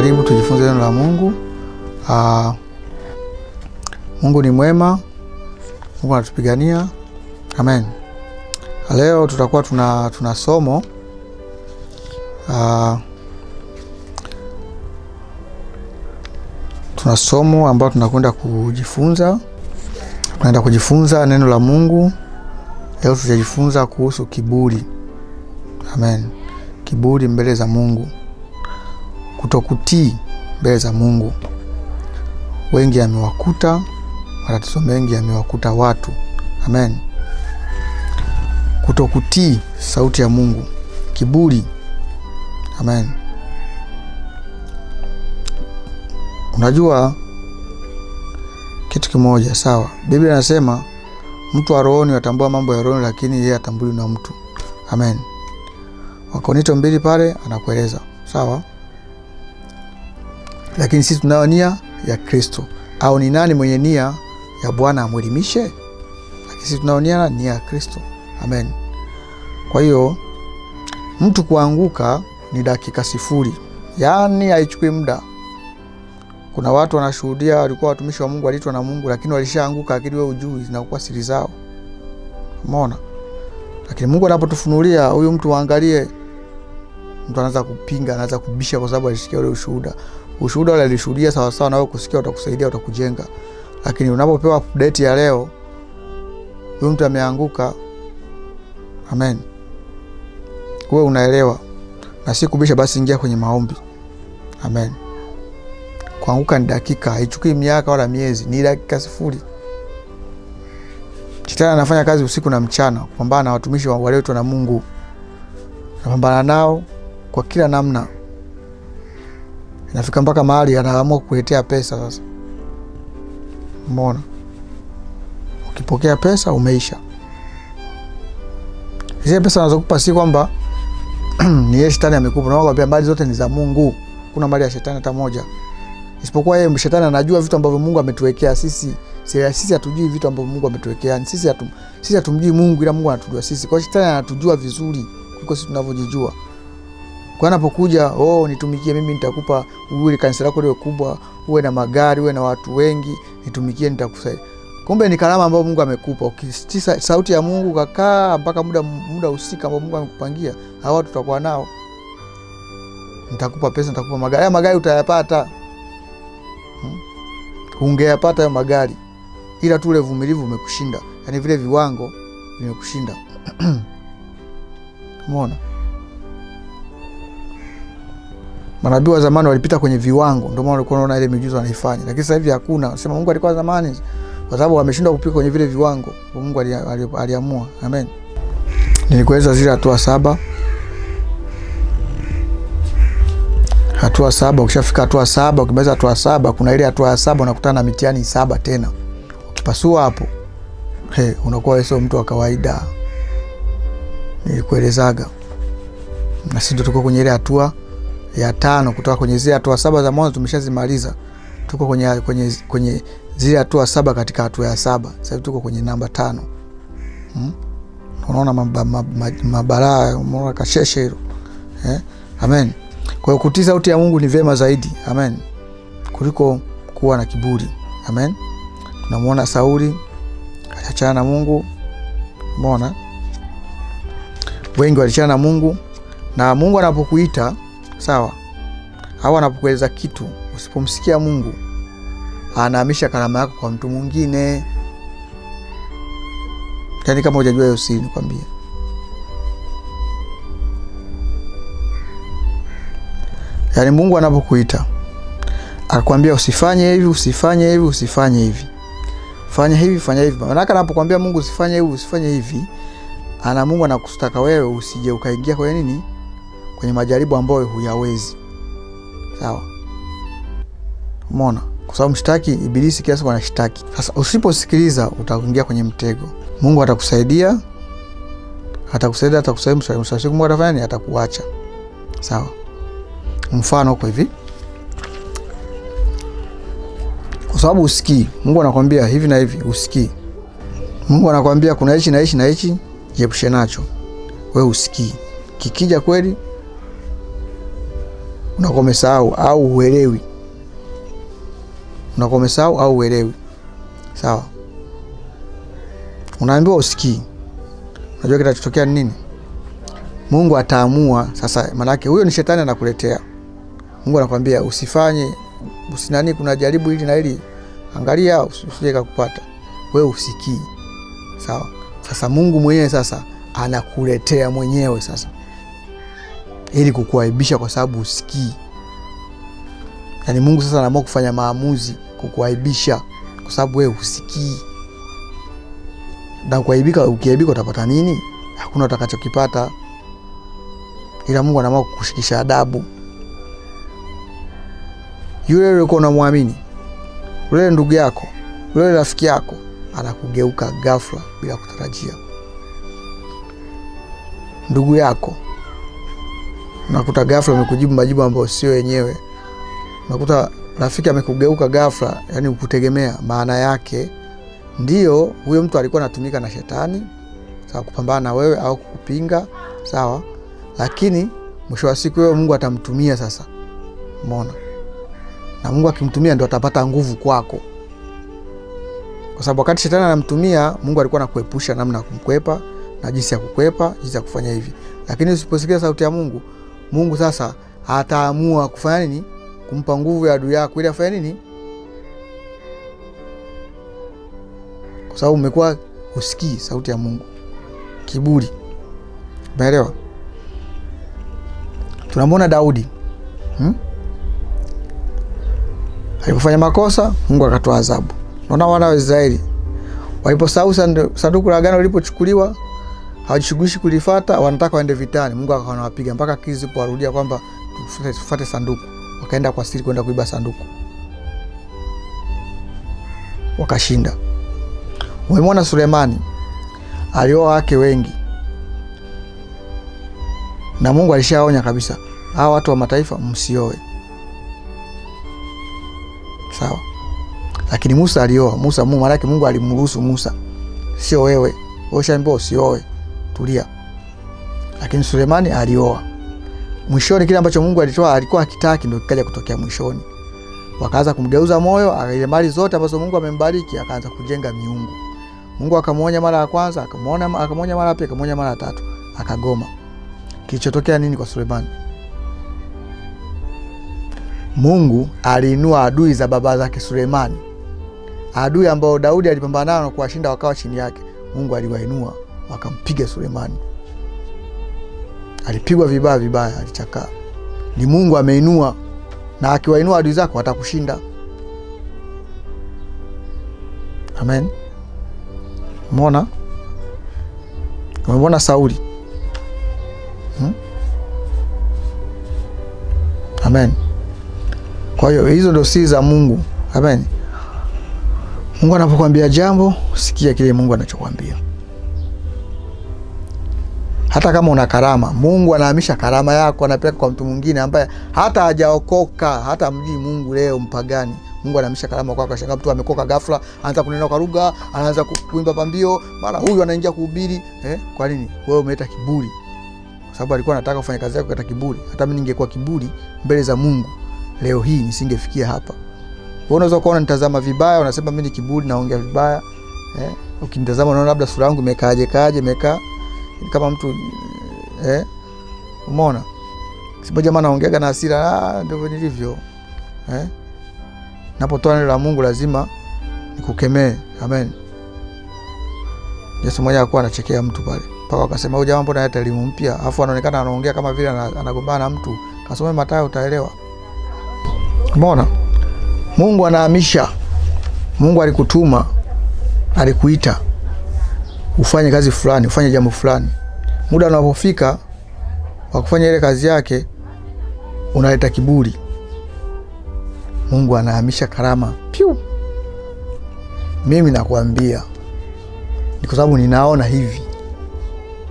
Karibu tujifunze neno la Mungu. Aa, Mungu ni mwema, Mungu anatupigania. Amen. Leo tutakuwa tuna, tuna somo aa, tuna somo ambalo tunakwenda kujifunza, tunaenda kujifunza neno la Mungu. Leo tutajifunza kuhusu kiburi. Amen. Kiburi mbele za Mungu, kutokutii mbele za Mungu. Wengi amewakuta, matatizo mengi amewakuta watu. Amen. Kutokutii sauti ya Mungu, kiburi. Amen. Unajua kitu kimoja, sawa? Biblia inasema mtu wa rohoni atambua mambo ya rohoni, lakini yeye atambuli na mtu. Amen. wakonito mbili pale anakueleza sawa, lakini sisi tunayo nia ya Kristo. Au ni nani mwenye nia ya Bwana amwelimishe? Lakini sisi tunayo nia nia ya Kristo. Amen. Kwa hiyo mtu kuanguka ni dakika sifuri, yaani haichukui muda. Kuna watu wanashuhudia walikuwa watumishi wa Mungu, waliitwa na Mungu, lakini walishaanguka, lakini wewe ujui, zinakuwa siri zao. Umeona? Lakini Mungu anapotufunulia huyu mtu waangalie, mtu anaanza kupinga, anaanza kubisha kwa sababu alisikia ule ushuhuda. Ushuhuda ule alishuhudia sawa sawa, na wewe kusikia utakusaidia, utakujenga. Lakini unapopewa update ya leo, huyu mtu ameanguka. Amen. Wewe unaelewa na si kubisha, basi ingia kwenye maombi. Amen. Kuanguka ni dakika, haichukui miaka wala miezi, ni dakika sifuri. Shetani anafanya kazi usiku na mchana kupambana na watumishi walioitwa na Mungu, napambana nao kwa kila namna. Inafika mpaka mahali anaamua kukuletea pesa. Sasa mona ukipokea pesa umeisha. Zile pesa anazokupa si kwamba ni yeye shetani amekupa, nakwambia mali zote ni za Mungu. Kuna mali ya shetani hata moja, isipokuwa yeye shetani anajua vitu ambavyo Mungu ametuwekea sisi. Sisi hatujui vitu ambavyo Mungu ametuwekea. Sisi hatum, sisi hatumjui Mungu ila Mungu anatujua sisi. Kwa shetani anatujua vizuri kuliko sisi tunavyojijua. Kwa anapokuja, oh, nitumikie mimi, nitakupa uwe kanisa lako liwe kubwa, uwe na magari, uwe na watu wengi, nitumikie, nitakusaidia. Kumbe ni karama ambayo Mungu amekupa. Ukitii sauti ya Mungu kakaa mpaka muda muda husika ambao Mungu amekupangia, hawa tutakuwa nao. Nitakupa pesa, nitakupa magari. Haya magari utayapata. Hmm? Ungeyapata hayo magari ila tu ule vumilivu umekushinda, yaani vile viwango vimekushinda. Umeona, manabii wa zamani walipita kwenye viwango, ndio maana walikuwa wanaona ile miujiza wanaifanya, lakini sasa hivi hakuna. Sema Mungu alikuwa zamani, kwa sababu wameshindwa kupika kwenye vile viwango, Mungu aliamua. Amen. Nilikueleza zile hatua saba, hatua saba. Ukishafika hatua saba, ukimaliza hatua saba, kuna ile hatua ya saba unakutana na mitihani saba tena Ukipasua hapo, he, unakuwa sio mtu wa kawaida. Nilikuelezaga, na sisi tuko kwenye ile hatua ya tano kutoka kwenye zile hatua saba za mwanzo tumeshazimaliza. Tuko kwenye, kwenye, kwenye zile hatua saba katika hatua ya saba. Sasa tuko kwenye namba tano. Hmm? Unaona mabalaa, unaona kasheshe hilo eh? Amen. Kwa hiyo kutii sauti ya Mungu ni vyema zaidi, amen, kuliko kuwa na kiburi, amen. Tunamwona Sauli aliachana na Mungu. Umeona, wengi waliachana na Mungu, na Mungu anapokuita sawa, au anapokueleza kitu, usipomsikia Mungu anaamisha karama yako kwa mtu mwingine. Yani kama hujajua hiyo nikwambia yani Mungu anapokuita akwambia usifanye hivi, usifanye hivi, usifanye hivi fanya hivi fanya hivi. Maanake anapokwambia Mungu usifanye hivi usifanye hivi, ana Mungu anakustaka wewe usije ukaingia kwenye nini, kwenye majaribu ambayo huyawezi. Sawa, umeona? Kwa sababu mshtaki Ibilisi kiasi kwa anashtaki. Sasa usiposikiliza utaingia kwenye mtego. Mungu atakusaidia, atakusaidia, atakusaidia, mshawishi. Mungu atafanya nini? Atakuacha. Sawa, mfano kwa hivi kwa sababu usikii. Mungu anakwambia hivi na hivi, usikii. Mungu anakwambia kuna hichi na hichi na hichi, jiepushe nacho, we usikii. Kikija kweli unakuwa umesahau au uelewi, unakuwa umesahau au uelewi. Sawa, unaambiwa usikii. Unajua kitachotokea ni nini? Mungu ataamua sasa, maanake huyo ni shetani anakuletea. Mungu anakwambia usifanye, usinani, kuna jaribu hili na hili, angalia usije kakupata wewe, usikii. Sawa, sasa Mungu mwenyewe sasa anakuletea mwenyewe sasa, ili kukuaibisha kwa sababu usikii. Yaani Mungu sasa anaamua kufanya maamuzi kukuaibisha kwa sababu wewe usikii. Na kuaibika, ukiaibika utapata nini? Hakuna utakachokipata, ila Mungu anaamua kukushikisha adabu. Yule uliokuwa unamwamini, yule ndugu yako, yule rafiki yako, anakugeuka ghafla bila kutarajia. Ndugu yako unakuta ghafla amekujibu majibu ambayo sio yenyewe. Unakuta rafiki amekugeuka ghafla, yani ukutegemea. Maana yake ndio huyo mtu alikuwa anatumika na shetani sawa, kupambana na wewe au kukupinga sawa, lakini mwisho wa siku wewe Mungu atamtumia sasa. Umeona? Na Mungu akimtumia ndio atapata nguvu kwako, kwa sababu wakati shetani anamtumia Mungu alikuwa anakuepusha namna ya kumkwepa na jinsi ya kukwepa, jinsi ya kufanya hivi. Lakini usiposikia sauti ya Mungu, Mungu sasa ataamua kufanya nini? Kumpa nguvu ya adui yako ili afanya nini? Kwa sababu umekuwa usikii sauti ya Mungu. Kiburi. Umeelewa? Tunamwona Daudi hmm? Alipofanya makosa Mungu akatoa adhabu. Naona wana wa Israeli waliposahau sanduku la agano lilipochukuliwa, hawajishughulishi kulifata, wanataka waende vitani. Mungu akawa anawapiga mpaka kizipowarudia zipowarudia kwamba tufate sanduku. Wakaenda kwa siri kwenda kuiba sanduku, wakashinda. Umemwona Sulemani alioa wake wengi, na Mungu alishaonya kabisa, hawa watu wa mataifa msioe. Sawa, lakini Musa alioa. Musa maanake Mungu alimruhusu Musa, sio wewe. Ushaambiwa usioe, tulia. Lakini Sulemani alioa. Mwishoni kile ambacho Mungu alitoa alikuwa akitaki, ndio kikaja kutokea mwishoni. Wakaanza kumgeuza moyo, ile mali zote ambazo Mungu amembariki akaanza kujenga miungu. Mungu akamwonya mara ya kwanza, akamwonya akamwonya mara ya pili, akamwonya mara ya tatu, akagoma. Kilichotokea nini kwa Sulemani? Mungu aliinua adui za baba zake Sulemani, adui ambao Daudi alipambana nao na kuwashinda wakawa chini yake. Mungu aliwainua wakampiga Sulemani, alipigwa vibaya vibaya, alichakaa. Ni Mungu ameinua, na akiwainua adui zako watakushinda. Amen. Mona umemwona Sauli hmm? Amen. Kwa hiyo hizo ndio siri za Mungu. Amen. Mungu anapokuambia jambo, sikia kile Mungu anachokwambia. Hata kama una karama, Mungu anahamisha karama yako, anapeleka kwa mtu mwingine ambaye hata hajaokoka, hata mjui Mungu leo, mpagani. Mungu anahamisha karama kwako. Ashangaa mtu amekoka ghafla, anaanza kunena kwa lugha, anaanza kuimba pambio, mara huyu anaingia kuhubiri. Eh, kwa nini? Wewe umeleta kiburi, kwa sababu alikuwa anataka kufanya kazi yako kata kiburi. Hata mimi ningekuwa kiburi mbele za Mungu leo hii nisingefikia hapa. Wewe unaweza kuona nitazama vibaya, unasema mimi ni kiburi, naongea vibaya eh. Ukinitazama unaona labda sura yangu imekaaje kaaje, imekaa kama mtu eh, umeona sipo jamaa, naongeaga na hasira. Ah, ndivyo nilivyo eh. Napotoa neno la Mungu lazima nikukemee. Amen. Yesu mwenyewe alikuwa anachekea mtu pale mpaka akasema huyu jamaa mbona hata elimu mpya, afu anaonekana anaongea kama vile anagombana na mtu. Kasome Mathayo utaelewa. Umeona, Mungu anahamisha. Mungu alikutuma, alikuita ufanye kazi fulani, ufanye jambo fulani. Muda unapofika wa kufanya ile kazi yake, unaleta kiburi. Mungu anahamisha karama piu. Mimi nakwambia ni kwa sababu ninaona hivi,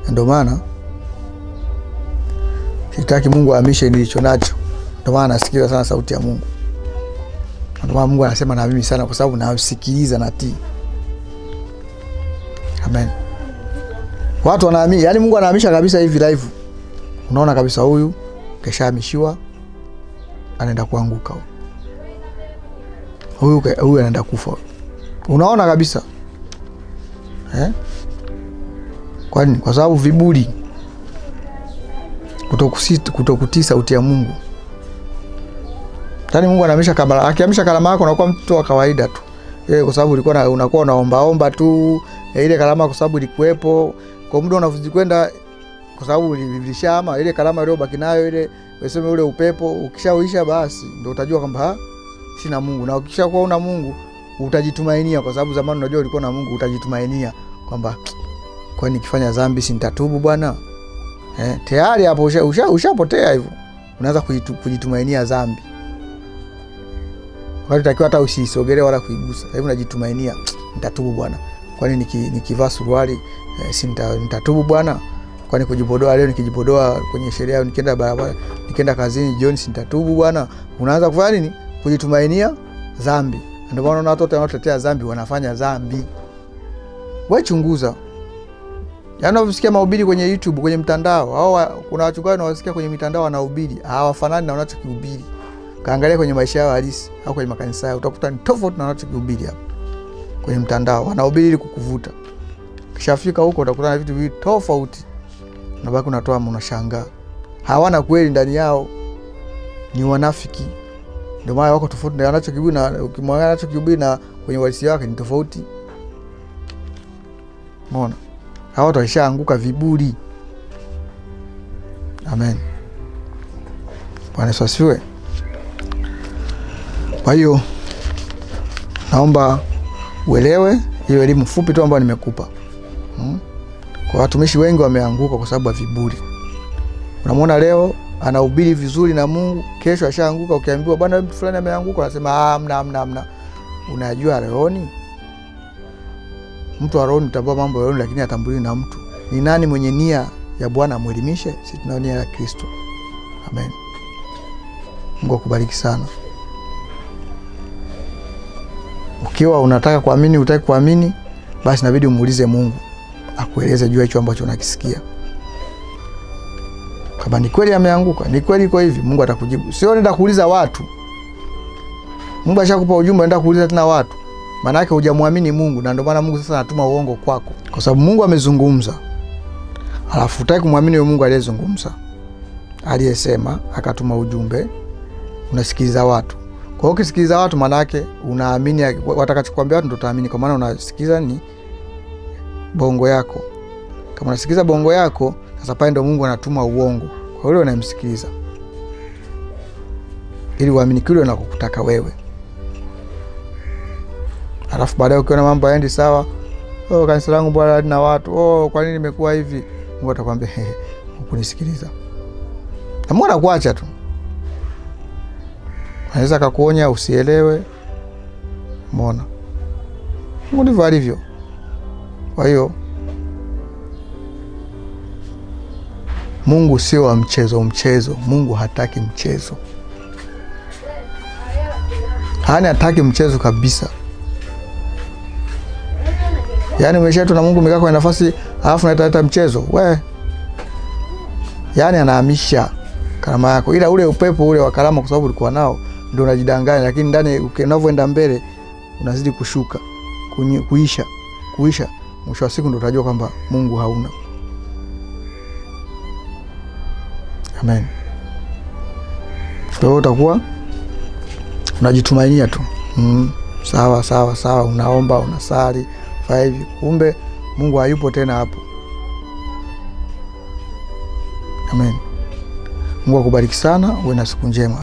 ndio maana sitaki Mungu ahamishe nilicho nacho. Ndio maana nasikiliza sana sauti ya Mungu. Ndio maana Mungu anasema na mimi sana, kwa sababu nasikiliza natii. Amen. Watu wanaamini, yani Mungu anahamisha kabisa hivi live. Unaona kabisa huyu keshahamishiwa anaenda kuanguka huyu huyu anaenda kufa unaona kabisa eh? kwani kwa sababu viburi kutokutii sauti ya mungu tani mungu anahamisha kabla akiamisha kalama yako unakuwa mtoto wa kawaida tu eh, kwa sababu ulikuwa unakuwa unaombaomba tu e, ile karama kwa sababu ilikuwepo kwa muda unafuzi kwenda kwa sababu ilishama ile kalama iliyobaki nayo ile useme ule upepo ukishauisha basi ndio utajua kwamba sina mungu. Na ukishakuwa una mungu utajitumainia kwa sababu zamani unajua ulikuwa na mungu utajitumainia kwamba kwani nikifanya dhambi si nitatubu bwana? Eh, tayari hapo ushapotea usha, usha hivyo. Unaanza kujitumainia dhambi. Wakati takiwa hata usisogelee wala kuigusa hivi unajitumainia nitatubu bwana kwani nikivaa niki suruali e, si nitatubu bwana? Kwani kujipodoa leo nikijipodoa kwenye sheria nikienda barabara nikienda kazini jioni si nitatubu bwana? Unaanza kufanya nini? Kujitumainia dhambi ndio maana watu wote wanaotetea dhambi wanafanya dhambi Wewe chunguza. Yaani unavyosikia mahubiri kwenye youtube kwenye mtandao au kuna wachungaji nawasikia kwenye mitandao wanahubiri hawafanani na wanachokihubiri. Kaangalia kwenye maisha yao halisi au kwenye makanisa yao utakuta ni tofauti na wanachokihubiri hapo kwenye mtandao wanahubiri ili kukuvuta. Kishafika huko utakutana na vitu viwili tofauti. Unabaki unatoa unashangaa. Hawana kweli ndani yao. Ni wanafiki. Ndio maana wako tofauti na wanachokihubiri na ukimwangalia anachokihubiri na kwenye walisi wake ni tofauti. Mona hawa watu walishaanguka viburi. Amen. Bwana yesu asifiwe. Kwa hiyo naomba uelewe hiyo elimu fupi tu ambayo nimekupa. Hmm? kwa watumishi wengi wameanguka kwa sababu ya viburi. Unamwona leo anahubiri vizuri na mungu kesho ashaanguka ukiambiwa bwana mtu fulani ameanguka anasema amna amna amna unajua rohoni? Mtu wa rohoni utambua mambo ya rohoni lakini atambuliwi na mtu. Ni nani mwenye nia ya bwana amwelimishe? Si tunao nia ya kristo. Amen. Mungu akubariki sana ukiwa unataka kuamini utaki kuamini basi inabidi umuulize mungu akueleze juu hicho ambacho unakisikia. Kama ni kweli ameanguka ni kweli iko hivi mungu atakujibu. Sio nenda kuuliza watu. Mungu ashakupa ujumbe nenda kuuliza tena watu. Maana yake hujamwamini mungu na ndio maana mungu sasa anatuma uongo kwako. Kwa sababu mungu amezungumza. Alafu utaki kumwamini huyo mungu aliyezungumza. Aliyesema akatuma ujumbe unasikiliza watu kwa hiyo ukisikiliza watu maanake unaamini watakachokuambia watu ndo utaamini. Kwa maana unasikiliza ni bongo yako. Kama unasikiliza bongo yako sasa pale ndo mungu anatuma uongo. Kwa yule unamsikiliza ili uamini kile unakokutaka wewe. Alafu baadaye ukiona mambo aendi sawa oh, kanisa langu bwana watu. Oh, kwa nini imekuwa hivi? Mungu atakwambia hukunisikiliza. Na Mungu anakuacha tu anaweza akakuonya usielewe. Mona mungu ndivyo alivyo. Kwa hiyo mungu sio wa mchezo mchezo. Mungu hataki mchezo. Hani hataki mchezo kabisa. Yaani umeshaitwa na mungu umekaa kwenye nafasi alafu naitaleta mchezo. We. Yaani anahamisha karama yako. Ila ule upepo ule wa karama kwa sababu ulikuwa nao ndio unajidanganya lakini ndani unavyoenda mbele unazidi kushuka kunye, kuisha kuisha mwisho wa siku ndo utajua kwamba mungu hauna. Amen. Kwa hiyo utakuwa unajitumainia tu. Mm, sawa sawa sawa unaomba unasali faa hivi. Kumbe mungu hayupo tena hapo. Amen. Mungu akubariki sana uwe na siku njema